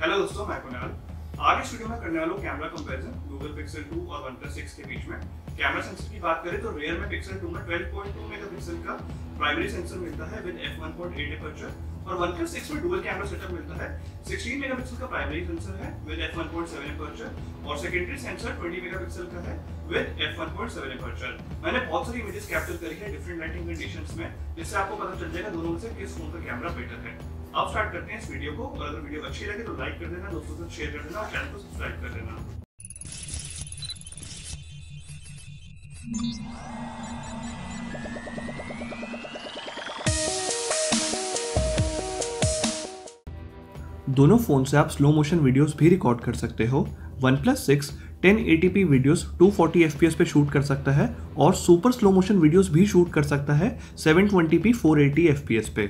Hello दोस्तों, मैं कुणाल। इस वीडियो में करने वाला कैमरा कंपैरिजन गूगल पिक्सल 2 और OnePlus 6 के बीच में। कैमरा सेंसर की बात करें तो रेयर में पिक्सल 2 में 12.2 मेगापिक्सल का प्राइमरी सेंसर मिलता है विद f1.8 अपर्चर और OnePlus 6 में डुअल कैमरा सेटअप मिलता है। 16 मेगापिक्सल का प्राइमरी सेंसर है विद f1.7 अपर्चर और सेकेंडरी सेंसर 20 मेगापिक्सल का है विद f1.7 अपर्चर मैंने बहुत सारी इमेजेस कैप्चर करी है डिफरेंट लाइटिंग कंडीशंस में, जिससे आपको पता चल जाएगा दोनों में से किस फ़ोन का कैमरा बेटर है। अब स्टार्ट करते हैं इस वीडियो को। और अगर वीडियो अच्छी लगे तो लाइक कर देना, दोस्तों से शेयर कर देना और चैनल को सब्सक्राइब कर देना। दोनों फ़ोन से आप स्लो मोशन वीडियोस भी रिकॉर्ड कर सकते हो। One plus six ten ATP videos 240 FPS पे शूट कर सकता है और सुपर स्लो मोशन वीडियोस भी शूट कर सकता है 720p 480 एफपीएस पे।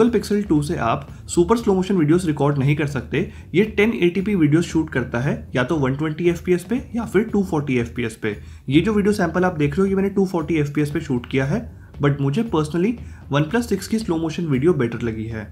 गूगल पिक्सल 2 से आप super slow motion videos record नहीं कर सकते। ये 1080p वीडियोस शूट करता है, या तो 120 fps पे, या फिर 240 fps पे। ये जो वीडियो सैंपल आप देख रहे हो, ये मैंने 240 fps पे शूट किया है बट मुझे पर्सनली वन प्लस सिक्स की स्लो मोशन वीडियो बेटर लगी है।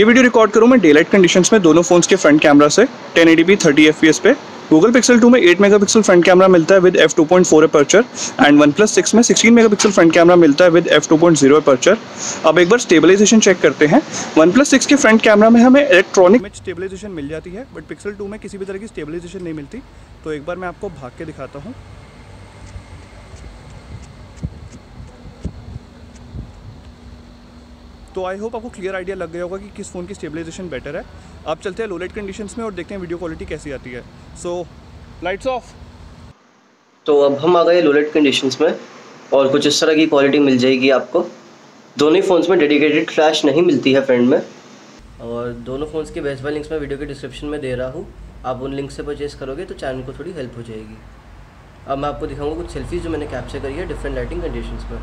ये वीडियो रिकॉर्ड करूँ मैं डेलाइट कंडीशंस में दोनों फोन्स के फ्रंट कैमरा से 1080p 30fps पे। गूगल पिक्सल 2 में 8 मेगापिक्सल फ्रंट कैमरा मिलता है with F two point four aperture and one plus six में 16 मेगापिक्सल फ्रंट कैमरा मिलता है with F two point zero aperture अब एक बार स्टेबलाइजेशन चेक करते हैं। वन प्लस सिक्स के फ्रंट कैमरा में हमें इलेक्ट्रॉनिक में स्टेबलाइजेशन मिल जाती है बट पिक्सल टू में किसी भी तरह की स्टेबलाइजेशन नहीं मिलती। तो एक बार मैं आपको भाग के दिखाता हूँ। तो आई होप आपको क्लियर आइडिया लग गया होगा कि किस फ़ोन की स्टेबलाइजेशन बेटर है। आप चलते हैं लोलेट कंडीशंस में और देखते हैं वीडियो क्वालिटी कैसी आती है। सो लाइट्स ऑफ़ तो अब हम आ गए लोलेट कंडीशंस में और कुछ इस तरह की क्वालिटी मिल जाएगी आपको। दोनों ही फ़ोन्स में डेडिकेटेड फ्लैश नहीं मिलती है फ्रेंड में। और दोनों फ़ोन्स के बेस्ट बाय लिंक्स मैं वीडियो के डिस्क्रिप्शन में दे रहा हूँ। आप उन लिंक से परचेज़ करोगे तो चैनल को थोड़ी हेल्प हो जाएगी। अब मैं आपको दिखाऊँगा कुछ सेल्फीज़ जो मैंने कैप्चर करी है डिफरेंट लाइटिंग कंडीशंस में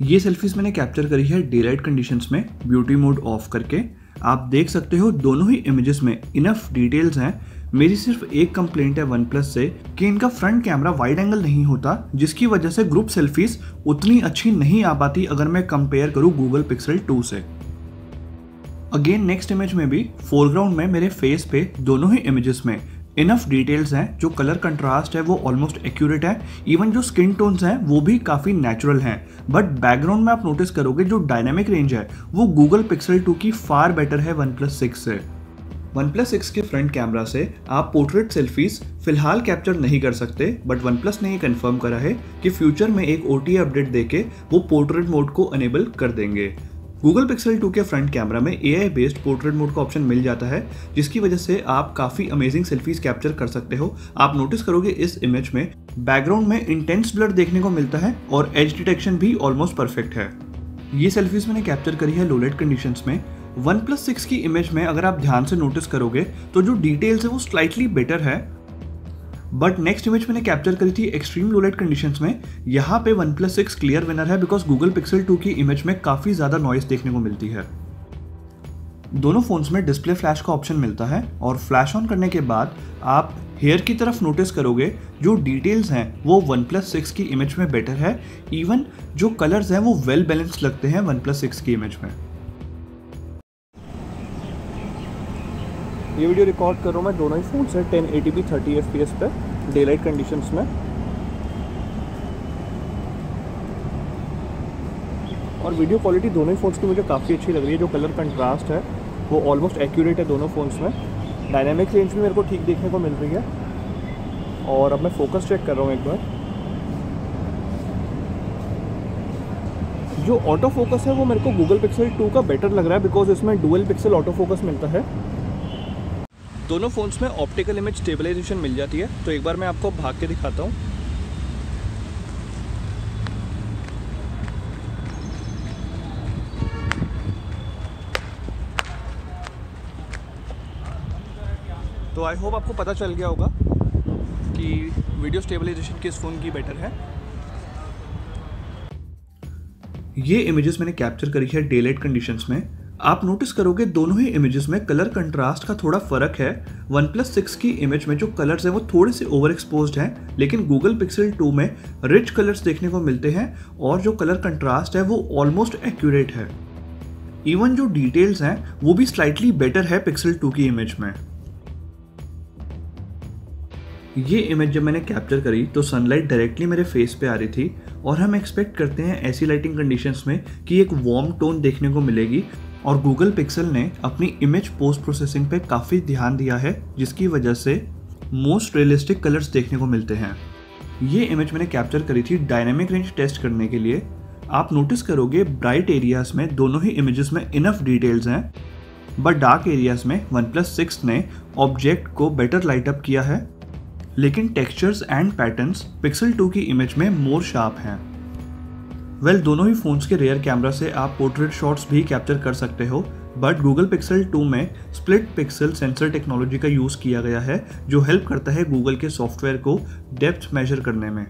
ये सेल्फीज मैंने कैप्चर करी है डे लाइट कंडीशंस में ब्यूटी मोड ऑफ़ करके। आप देख सकते हो दोनों ही इमेजेस में इनफ डिटेल्स हैं। मेरी सिर्फ़ एक कंप्लेंट है वन प्लस से कि इनका फ्रंट कैमरा वाइड एंगल नहीं होता, जिसकी वजह से ग्रुप सेल्फीज उतनी अच्छी नहीं आ पाती अगर मैं कंपेयर करूँ गूगल पिक्सल टू से। अगेन नेक्स्ट इमेज में भी फोरग्राउंड में मेरे फेस पे दोनों ही इमेजेस में इनफ डिटेल्स हैं, जो कलर कंट्रास्ट है, वो ऑलमोस्ट एक्यूरेट है. इवन जो स्किन टोन्स हैं, वो भी काफ़ी नेचुरल हैं. बट बैकग्राउंड में आप नोटिस करोगे, जो डायनेमिक रेंज है, वो गूगल पिक्सल 2 की फार बेटर है वन प्लस सिक्स से. वन प्लस सिक्स के फ्रंट कैमरा से आप पोर्ट्रेट सेल्फीज फ़िलहाल कैप्चर नहीं कर सकते बट वन प्लस ने ये कंफर्म करा है कि फ्यूचर में एक OTA अपडेट देके वो पोर्ट्रेट मोड को अनेबल कर देंगे. गूगल पिक्सल 2 के फ्रंट कैमरा में AI बेस्ड पोर्ट्रेट मोड का ऑप्शन मिल जाता है, जिसकी वजह से आप काफ़ी अमेजिंग सेल्फीज कैप्चर कर सकते हो। आप नोटिस करोगे इस इमेज में बैकग्राउंड में इंटेंस ब्लर देखने को मिलता है और एज डिटेक्शन भी ऑलमोस्ट परफेक्ट है। ये सेल्फीज मैंने कैप्चर करी है लोलेट कंडीशन में। वन प्लस सिक्स की इमेज में अगर आप ध्यान से नोटिस करोगे तो जो डिटेल्स है वो स्लाइटली बेटर है। बट नेक्स्ट इमेज मैंने कैप्चर करी थी एक्सट्रीम लो लाइट कंडीशन में। यहाँ पे one plus six clear winner है बिकॉज़ गूगल पिक्सल टू की इमेज में काफ़ी ज़्यादा नॉइस देखने को मिलती है। दोनों फोन्स में डिस्प्ले फ्लैश का ऑप्शन मिलता है और फ्लैश ऑन करने के बाद आप हेयर की तरफ़ नोटिस करोगे, जो डिटेल्स हैं, वो वन प्लस सिक्स की इमेज में बेटर है। इवन जो कलर्स हैं, वो वेल बैलेंस लगते हैं वन प्लस सिक्स की इमेज में। ये वीडियो रिकॉर्ड कर रहा हूँ मैं, दोनों ही फ़ोन से ten eighty p thirty F P S पे डे लाइट कंडीशन में। और वीडियो क्वालिटी दोनों ही फ़ोन्स की मुझे काफ़ी अच्छी लग रही है, जो कलर कंट्रास्ट है, वो ऑलमोस्ट एक्यूरेट है दोनों फ़ोन्स में। डायनेमिक रेंज भी मेरे को ठीक देखने को मिल रही है। और अब मैं फोकस चेक कर रहा हूँ एक बार। जो ऑटो फोकस है, वो मेरे को गूगल पिक्सल 2 का बेटर लग रहा है बिकॉज़ इसमें डुअल पिक्सल ऑटो फोकस मिलता है। दोनों फ़ोन्स में ऑप्टिकल इमेज स्टेबलाइजेशन मिल जाती है। तो एक बार मैं आपको भाग के दिखाता हूँ। तो आई होप आपको पता चल गया होगा कि वीडियो स्टेबलाइजेशन किस फ़ोन की बेटर है। ये इमेजेस मैंने कैप्चर करी है डे लाइट कंडीशंस में। आप नोटिस करोगे दोनों ही इमेजेस में कलर कंट्रास्ट का थोड़ा फ़र्क है। वन प्लस सिक्स की इमेज में जो कलर्स हैं वो थोड़े से ओवर एक्सपोज हैं, लेकिन गूगल पिक्सल टू में रिच कलर्स देखने को मिलते हैं और जो कलर कंट्रास्ट है वो ऑलमोस्ट एक्यूरेट है। इवन जो डिटेल्स हैं, वो भी स्लाइटली बेटर है पिक्सल टू की इमेज में। ये इमेज जब मैंने कैप्चर करी तो सनलाइट डायरेक्टली मेरे फेस पे आ रही थी और हम एक्सपेक्ट करते हैं ऐसी लाइटिंग कंडीशंस में कि एक वार्म टोन देखने को मिलेगी और गूगल पिक्सल ने अपनी इमेज पोस्ट प्रोसेसिंग पे काफ़ी ध्यान दिया है, जिसकी वजह से मोस्ट रियलिस्टिक कलर्स देखने को मिलते हैं। ये इमेज मैंने कैप्चर करी थी डायनेमिक रेंज टेस्ट करने के लिए। आप नोटिस करोगे ब्राइट एरियाज़ में दोनों ही इमेजेस में इनफ डिटेल्स हैं बट डार्क एरियाज़ में वन प्लस सिक्स ने ऑब्जेक्ट को बेटर लाइट अप किया है। लेकिन टेक्सचर्स एंड पैटर्न्स पिक्सल 2 की इमेज में मोर शार्प हैं। वेल well, दोनों ही फ़ोन्स के रेयर कैमरा से आप पोर्ट्रेट शॉट्स भी कैप्चर कर सकते हो बट गूगल पिक्सल 2 में स्प्लिट पिक्सल सेंसर टेक्नोलॉजी का यूज़ किया गया है जो हेल्प करता है गूगल के सॉफ्टवेयर को डेप्थ मेजर करने में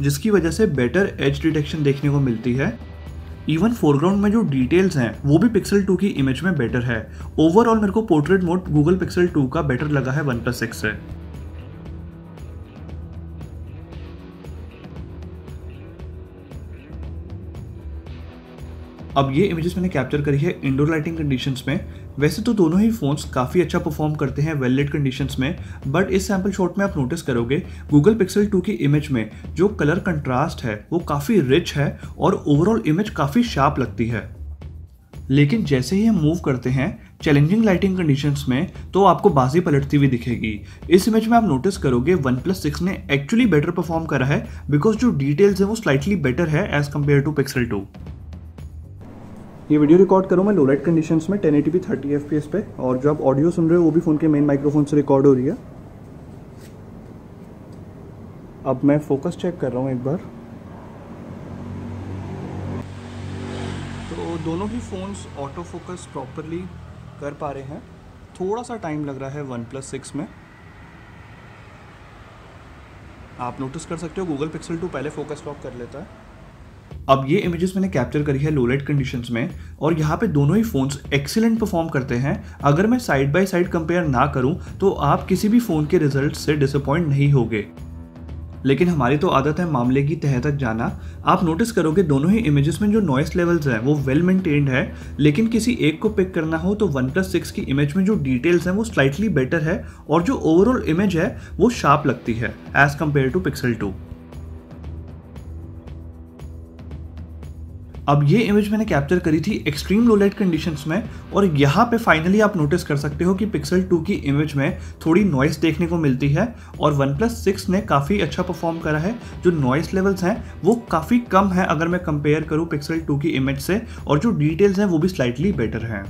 जिसकी वजह से बेटर एज डिटेक्शन देखने को मिलती है। इवन फोरग्राउंड में जो डिटेल्स हैं वो भी पिक्सल 2 की इमेज में बेटर है। ओवरऑल मेरे को पोर्ट्रेट मोड गूगल पिक्सल 2 का बेटर लगा है वन प्लस सिक्स से। अब ये इमेजेस मैंने कैप्चर करी है इंडोर लाइटिंग कंडीशंस में। वैसे तो दोनों ही फ़ोन्स काफ़ी अच्छा परफॉर्म करते हैं वेल लाइट कंडीशंस में बट इस सैंपल शॉट में आप नोटिस करोगे गूगल पिक्सल 2 की इमेज में जो कलर कंट्रास्ट है, वो काफ़ी रिच है और ओवरऑल इमेज काफ़ी शार्प लगती है। लेकिन जैसे ही हम मूव करते हैं चैलेंजिंग लाइटिंग कंडीशंस में तो आपको बाजी पलटती हुई दिखेगी। इस इमेज में आप नोटिस करोगे वन प्लस सिक्स ने एक्चुअली बेटर परफॉर्म करा है बिकॉज़ जो डिटेल्स है वो स्लाइटली बेटर है as compare to Pixel two ये वीडियो रिकॉर्ड करूँ मैं लोलाइट कंडीशन में ten eighty p thirty F P S पे, और जो आप ऑडियो सुन रहे हो, वो भी फ़ोन के मेन माइक्रोफोन से रिकॉर्ड हो रही है। अब मैं फोकस चेक कर रहा हूँ एक बार। तो दोनों ही फ़ोन्स ऑटो फोकस प्रॉपरली कर पा रहे हैं। थोड़ा सा टाइम लग रहा है वन प्लस सिक्स में। आप नोटिस कर सकते हो गूगल पिक्सल टू पहले फोकस लॉक कर लेता है। अब ये इमेजेस मैंने कैप्चर करी है लो लाइट कंडीशंस में, और यहाँ पे दोनों ही फ़ोन्स एक्सीलेंट परफॉर्म करते हैं। अगर मैं साइड बाय साइड कंपेयर ना करूँ तो आप किसी भी फ़ोन के रिज़ल्ट से डिसअपॉइंट नहीं होगे। लेकिन हमारी तो आदत है मामले की तह तक जाना। आप नोटिस करोगे दोनों ही इमेजेस में जो नॉइस लेवल्स हैं, वो वेल मेंटेन्ड है। लेकिन किसी एक को पिक करना हो तो वन प्लस सिक्स की इमेज में जो डिटेल्स हैं, वो स्लाइटली बेटर है, और जो ओवरऑल इमेज है, वो शार्प लगती है as compare to Pixel two अब ये इमेज मैंने कैप्चर करी थी एक्सट्रीम लो लाइट कंडीशंस में, और यहाँ पे फाइनली आप नोटिस कर सकते हो कि पिक्सल 2 की इमेज में थोड़ी नॉइस देखने को मिलती है, और वन प्लस सिक्स ने काफ़ी अच्छा परफॉर्म करा है। जो नॉइस लेवल्स हैं, वो काफ़ी कम है अगर मैं कंपेयर करूँ पिक्सल टू की इमेज से, और जो डिटेल्स हैं, वो भी स्लाइटली बेटर हैं।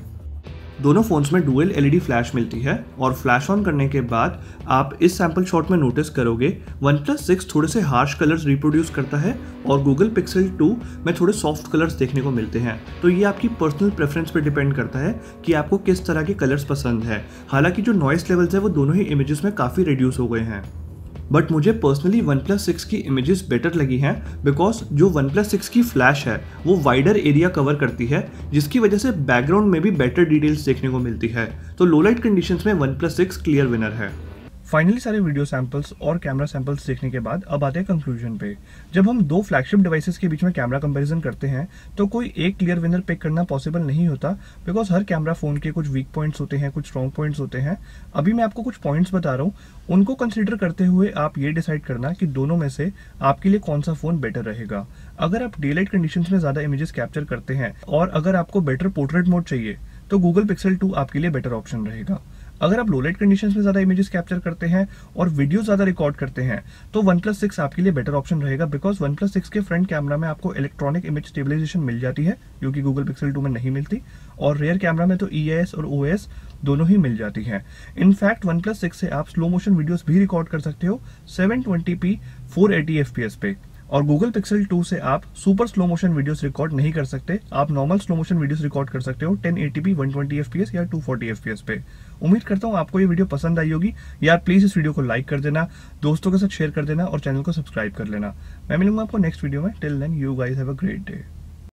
दोनों फ़ोन्स में डुअल एलईडी फ्लैश मिलती है और फ्लैश ऑन करने के बाद आप इस सैंपल शॉट में नोटिस करोगे वन प्लस सिक्स थोड़े से हार्श कलर्स रिप्रोड्यूस करता है और गूगल पिक्सल टू में थोड़े सॉफ्ट कलर्स देखने को मिलते हैं। तो ये आपकी पर्सनल प्रेफरेंस पर डिपेंड करता है कि आपको किस तरह के कलर्स पसंद है। हालाँकि जो नॉइस लेवल्स है, वो दोनों ही इमेजेस में काफ़ी रिड्यूस हो गए हैं। बट मुझे पर्सनली वन प्लस सिक्स की इमेजेस बेटर लगी हैं बिकॉज़ जो वन प्लस सिक्स की फ्लैश है, वो वाइडर एरिया कवर करती है, जिसकी वजह से बैकग्राउंड में भी बेटर डिटेल्स देखने को मिलती है। तो लोलाइट कंडीशन में one plus six clear winner है। फाइनली सारे वीडियो सैंपल्स और कैमरा सैंपल्स देखने के बाद अब आते हैं कंक्लूजन पे। जब हम दो फ्लैगशिप डिवाइसेस के बीच में कैमरा कंपैरिजन करते हैं तो कोई एक क्लियर विनर पिक करना पॉसिबल नहीं होता बिकॉज़ हर कैमरा फ़ोन के कुछ वीक पॉइंट्स होते हैं, कुछ स्ट्रॉन्ग पॉइंट्स होते हैं। अभी मैं आपको कुछ पॉइंट्स बता रहा हूँ। उनको कंसिडर करते हुए आप ये डिसाइड करना कि दोनों में से आपके लिए कौन सा फ़ोन बेटर रहेगा। अगर आप डे लाइट कंडीशन में ज़्यादा इमेजेस कैप्चर करते हैं, और अगर आपको बेटर पोर्ट्रेट मोड चाहिए तो गूगल पिक्सल टू आपके लिए बेटर ऑप्शन रहेगा। अगर आप लो लाइट कंडीशन में ज़्यादा इमेजेस कैप्चर करते हैं और वीडियो ज़्यादा रिकॉर्ड करते हैं तो वन प्लस सिक्स आपके लिए बेटर ऑप्शन रहेगा बिकॉज़ वन प्लस सिक्स के फ्रंट कैमरा में आपको इलेक्ट्रॉनिक इमेज स्टेबिलाईजेशन मिल जाती है, जो कि गूगल पिक्सल टू में नहीं मिलती, और रेयर कैमरा में तो ई e और ओ दोनों ही मिल जाती हैं। इनफैक्ट वन प्लस सिक्स से आप स्लो मोशन वीडियोस भी रिकॉर्ड कर सकते हो 720p 480 fps पे। और गूगल पिक्सल 2 से आप super slow motion videos record नहीं कर सकते। आप normal slow motion videos record कर सकते हो 1080p 120 fps या 240 fps पे। उम्मीद करता हूँ आपको ये वीडियो पसंद आई होगी। यार प्लीज़ इस वीडियो को लाइक कर देना, दोस्तों के साथ शेयर कर देना और चैनल को सब्सक्राइब कर लेना। मैं मिलूँगा आपको नेक्स्ट वीडियो में। Till then you guys have a great day